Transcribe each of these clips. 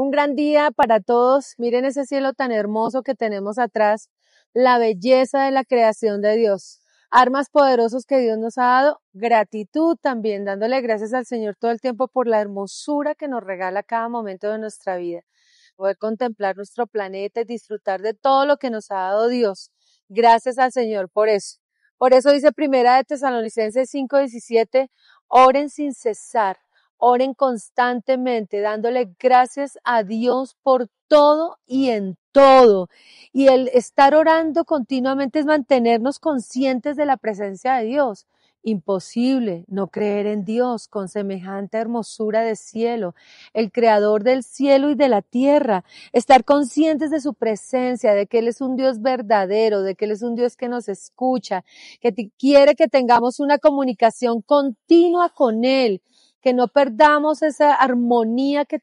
un gran día para todos. Miren ese cielo tan hermoso que tenemos atrás, la belleza de la creación de Dios. Armas poderosos que Dios nos ha dado, gratitud también, dándole gracias al Señor todo el tiempo por la hermosura que nos regala cada momento de nuestra vida. Poder contemplar nuestro planeta y disfrutar de todo lo que nos ha dado Dios. Gracias al Señor por eso. Por eso dice Primera de Tesalonicenses 5:17, oren sin cesar Oren constantemente dándole gracias a Dios por todo y en todo. Y el estar orando continuamente es mantenernos conscientes de la presencia de Dios. Imposible no creer en Dios con semejante hermosura de cielo, el creador del cielo y de la tierra, estar conscientes de su presencia, de que Él es un Dios verdadero, de que Él es un Dios que nos escucha, que quiere que tengamos una comunicación continua con Él, que no perdamos esa armonía que,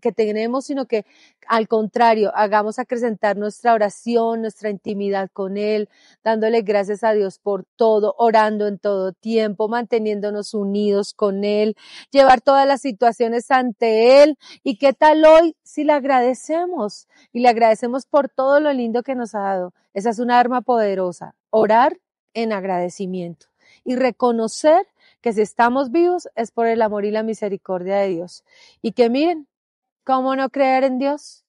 que tenemos, sino que al contrario, hagamos acrecentar nuestra oración, nuestra intimidad con Él, dándole gracias a Dios por todo, orando en todo tiempo, manteniéndonos unidos con Él, llevar todas las situaciones ante Él. ¿Y qué tal hoy si le agradecemos? Y le agradecemos por todo lo lindo que nos ha dado. Esa es una arma poderosa, orar en agradecimiento y reconocer que si estamos vivos es por el amor y la misericordia de Dios. Y que miren, ¿cómo no creer en Dios?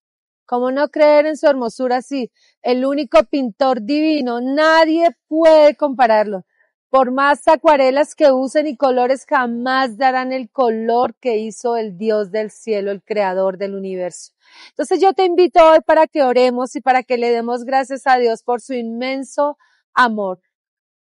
¿Cómo no creer en su hermosura así? El único pintor divino, nadie puede compararlo. Por más acuarelas que usen y colores jamás darán el color que hizo el Dios del cielo, el creador del universo. Entonces yo te invito hoy para que oremos y para que le demos gracias a Dios por su inmenso amor.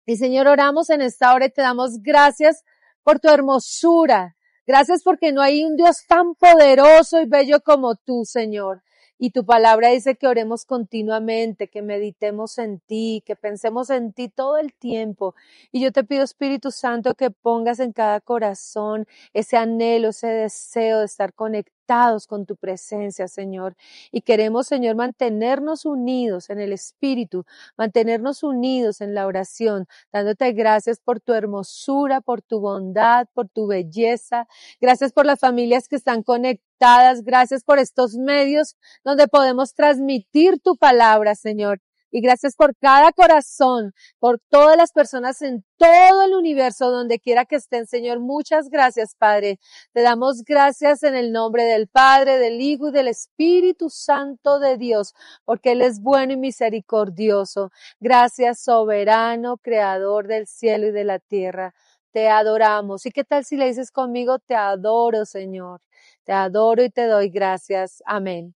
Y Señor, oramos en esta hora y te damos gracias por tu hermosura. Gracias porque no hay un Dios tan poderoso y bello como tú, Señor. Y tu palabra dice que oremos continuamente, que meditemos en ti, que pensemos en ti todo el tiempo. Y yo te pido, Espíritu Santo, que pongas en cada corazón ese anhelo, ese deseo de estar conectado con tu presencia, Señor. Y queremos, Señor, mantenernos unidos en el Espíritu, mantenernos unidos en la oración, dándote gracias por tu hermosura, por tu bondad, por tu belleza. Gracias por las familias que están conectadas. Gracias por estos medios donde podemos transmitir tu palabra, Señor. Y gracias por cada corazón, por todas las personas en todo el universo, donde quiera que estén, Señor. Muchas gracias, Padre. Te damos gracias en el nombre del Padre, del Hijo y del Espíritu Santo de Dios, porque Él es bueno y misericordioso. Gracias, soberano, creador del cielo y de la tierra. Te adoramos. ¿Y qué tal si le dices conmigo, te adoro, Señor? Te adoro y te doy gracias. Amén.